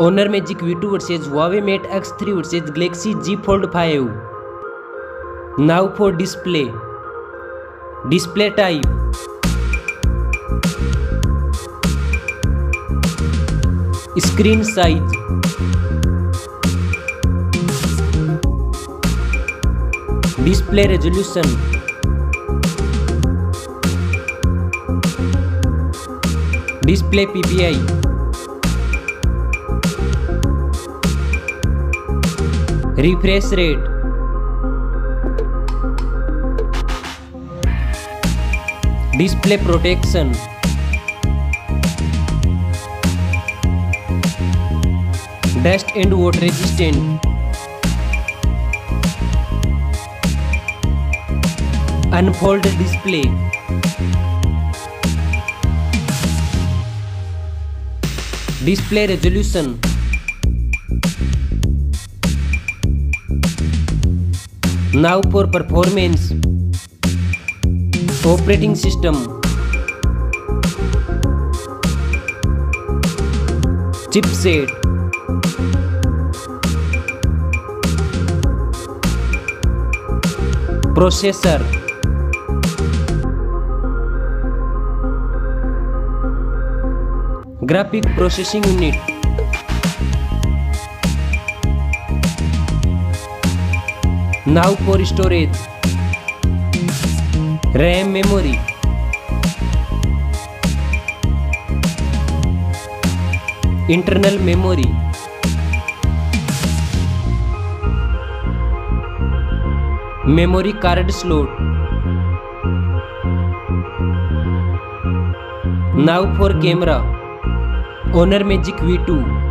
Honor Magic V2 versus Huawei Mate X3 versus Galaxy Z Fold 5. Now for display. Display type. Screen size. Display resolution. Display PPI. Refresh rate display protection dust and water resistant unfold display display resolution Now for performance, operating system, chipset, processor, graphic processing unit now for storage RAM memory internal memory memory card slot now for camera honor magic v2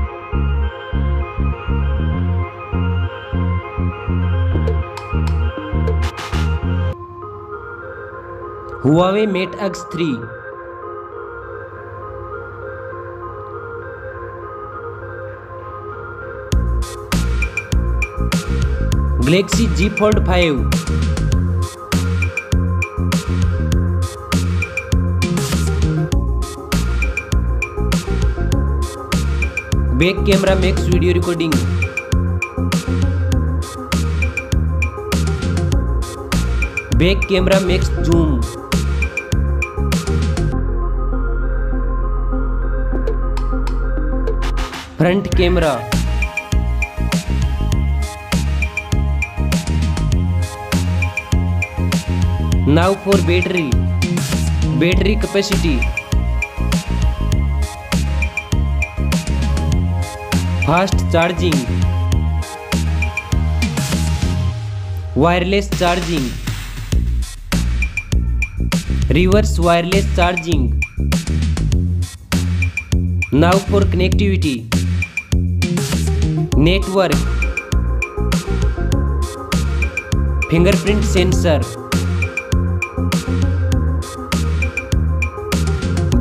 Huawei Mate X three Galaxy Z Fold five back camera max video recording back camera max zoom front camera now for battery battery capacity fast charging wireless charging reverse wireless charging now for connectivity network fingerprint sensor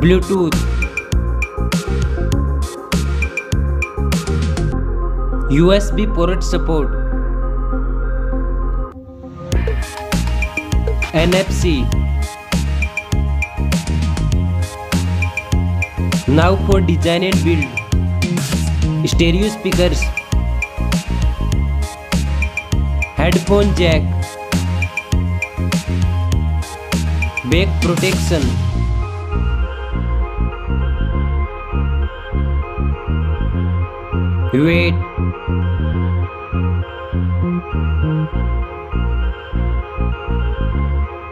bluetooth usb port support nfc Now for design and build. Stereo speakers. Headphone jack. Back protection. Weight.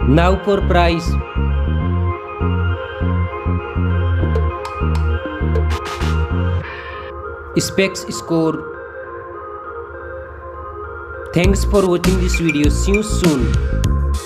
Now for price. specs score. Thanks for watching this video. See you soon.